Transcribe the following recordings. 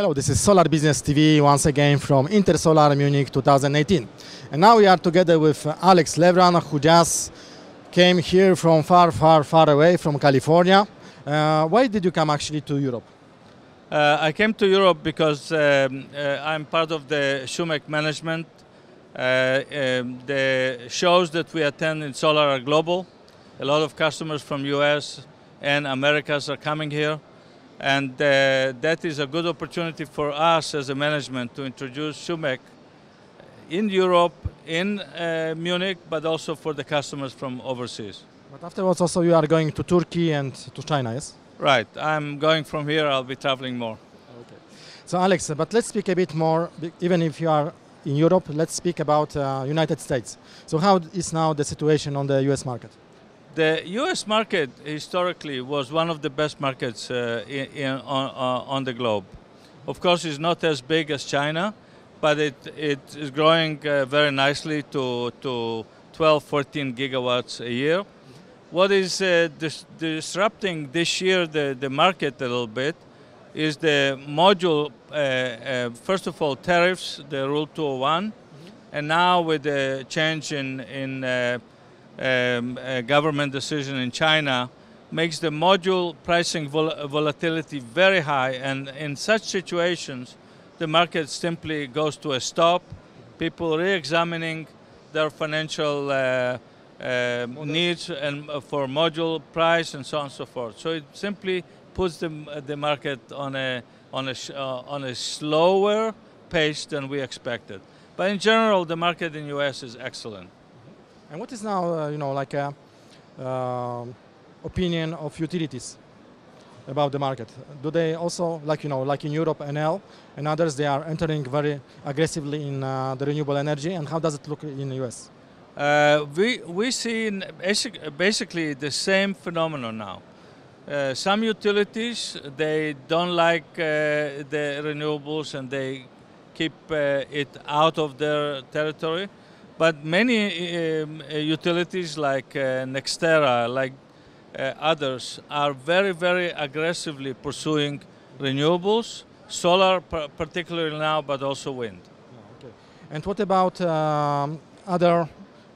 Hello, this is Solar Business TV once again from Intersolar Munich 2018. And now we are together with uh, Alex Levran, who just came here from far, far, far away from California. Uh, why did you come actually to Europe? Uh, I came to Europe because um, uh, I'm part of the SUMEC management. Uh, um, the shows that we attend in Solar are global. A lot of customers from US and Americas are coming here. And uh, that is a good opportunity for us as a management to introduce SUMEC in Europe, in uh, Munich, but also for the customers from overseas. But afterwards also you are going to Turkey and to China, yes? Right, I'm going from here, I'll be traveling more. Okay. So Alex, but let's speak a bit more, even if you are in Europe, let's speak about uh, United States. So how is now the situation on the US market? The U.S. market historically was one of the best markets uh, in, in, on, uh, on the globe. Of course, it's not as big as China, but it, it is growing uh, very nicely to, to 12, 14 gigawatts a year. What is uh, dis- disrupting this year the, the market a little bit is the module, uh, uh, first of all, tariffs, the Rule 201, and now with the change in, in um, government decision in China, makes the module pricing vol- volatility very high. And in such situations, the market simply goes to a stop, people re examining their financial uh, uh, needs and uh, for module price and so on and so forth. So it simply puts the, the market on a, on, a, sh- uh, on a slower pace than we expected. But in general, the market in US is excellent. And what is now, uh, you know, like a um opinion of utilities about the market? Do they also, like you know, like in Europe, NL and others, they are entering very aggressively in uh, the renewable energy? And how does it look in the US? Uh, we we see basic, basically the same phenomenon now. Uh, some utilities they don't like uh, the renewables and they keep uh, it out of their territory. But many um, uh, utilities like uh, Nextera, like uh, others, are very very aggressively pursuing renewables, solar par- particularly now, but also wind. And what about um, other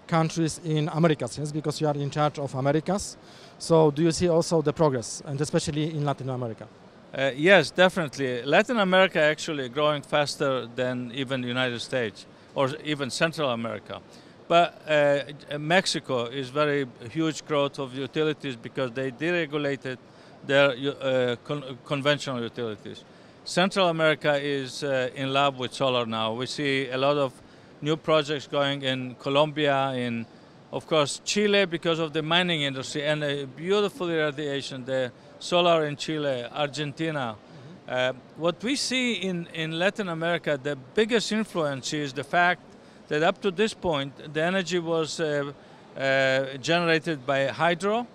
countries in Americas? Yes, because you are in charge of Americas. So do you see also the progress, and especially in Latin America? Uh, yes, definitely. Latin America actually growing faster than even the United States or even Central America. But uh, Mexico is very huge growth of utilities because they deregulated their uh, con- conventional utilities. Central America is uh, in love with solar now. We see a lot of new projects going in Colombia, in of course Chile because of the mining industry and a beautiful irradiation. there. solar in Chile, Argentina. Uh, what we see in, in Latin America, the biggest influence is the fact that up to this point, the energy was uh, uh, generated by hydro,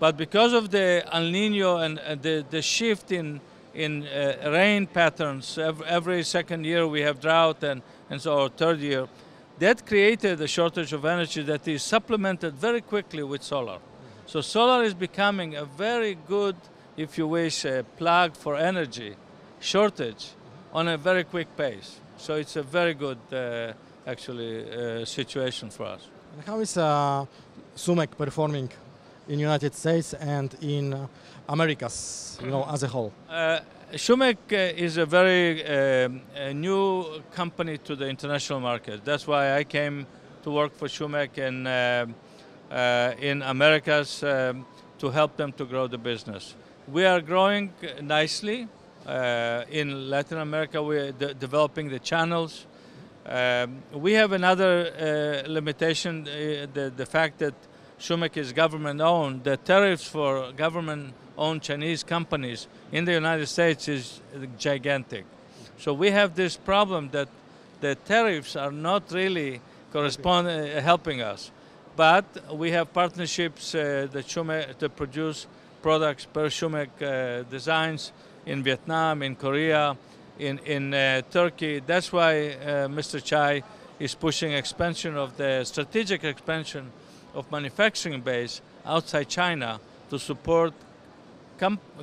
but because of the El Nino and uh, the, the shift in, in uh, rain patterns, every, every second year we have drought and, and so our third year, that created a shortage of energy that is supplemented very quickly with solar. So solar is becoming a very good, if you wish, uh, plug for energy shortage on a very quick pace. So it's a very good, uh, actually, uh, situation for us. And how is uh, SUMEC performing in United States and in uh, Americas, you know, as a whole? Uh, SUMEC uh, is a very um, a new company to the international market. That's why I came to work for SUMEC in, uh, uh, in Americas um, to help them to grow the business. We are growing nicely. Uh, in Latin America, we're de- developing the channels. Um, we have another uh, limitation, uh, the, the fact that SUMEC is government owned. The tariffs for government owned Chinese companies in the United States is gigantic. So we have this problem that the tariffs are not really correspond uh, helping us. But we have partnerships uh, that SUMEC to produce products per uh, designs in Vietnam, in Korea, in in uh, Turkey. That's why uh, Mr. Cai is pushing expansion of the strategic expansion of manufacturing base outside China to support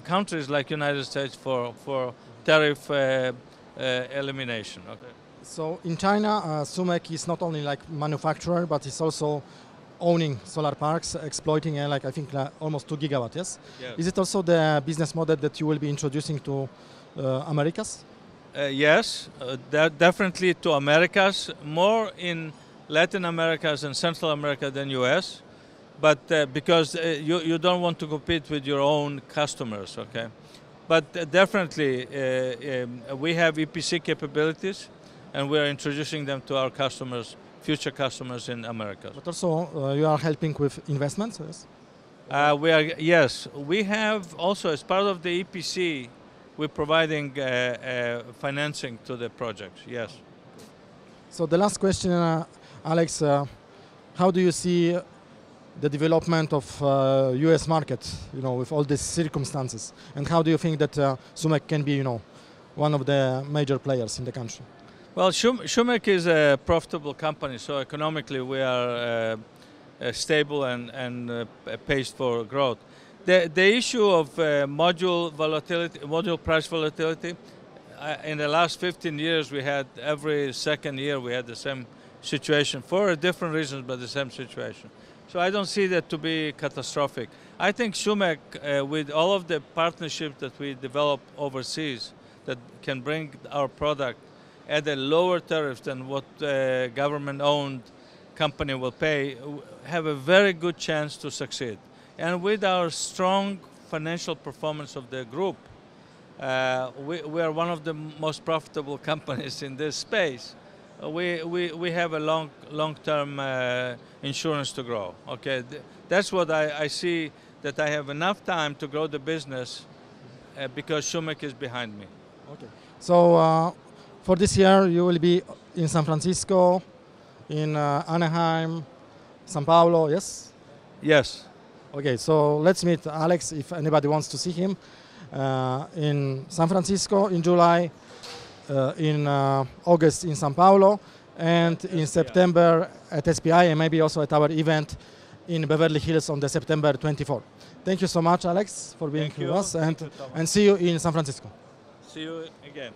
countries like United States for for tariff uh, uh, elimination. Okay. So in China, uh, SUMEC is not only like manufacturer, but it's also owning solar parks, exploiting uh, like I think like almost two gigawatt. Yes. Yes. Is it also the business model that you will be introducing to uh, Americas? Uh, yes, uh, de- definitely to Americas, more in Latin Americas and Central America than US, but uh, because uh, you, you don't want to compete with your own customers, okay? But uh, definitely, uh, um, we have EPC capabilities, and we are introducing them to our customers, future customers in America. But also uh, you are helping with investments. Yes. Uh, we are yes. We have also as part of the EPC, we're providing uh, financing to the projects. Yes. So the last question, uh, Alex, uh, how do you see the development of uh, U.S. market? You know, with all these circumstances, and how do you think that uh, SUMEC can be, you know, one of the major players in the country? Well, Schum- is a profitable company, so economically we are uh, uh, stable and, and uh, paced for growth. The, the issue of uh, module volatility, module price volatility, uh, in the last 15 years we had every second year we had the same situation for different reasons, but the same situation. So I don't see that to be catastrophic. I think SUMEC, uh, with all of the partnerships that we develop overseas, that can bring our product at a lower tariff than what uh, government-owned company will pay, have a very good chance to succeed. And with our strong financial performance of the group, uh, we, we are one of the most profitable companies in this space. We, we, we have a long, long-term uh, insurance to grow. Okay, that's what I, I see that I have enough time to grow the business uh, because SUMEC is behind me. Okay. So uh, for this year, you will be in San Francisco, in uh, Anaheim, São Paulo. Yes. Yes. Okay. So let's meet Alex if anybody wants to see him uh, in San Francisco in July, uh, in uh, August in São Paulo, and in September at SPI, and maybe also at our event in Beverly Hills on the September 24. Thank you so much, Alex, for being Thank with you. us, and Thank you, Thomas. and see you in San Francisco. See you again.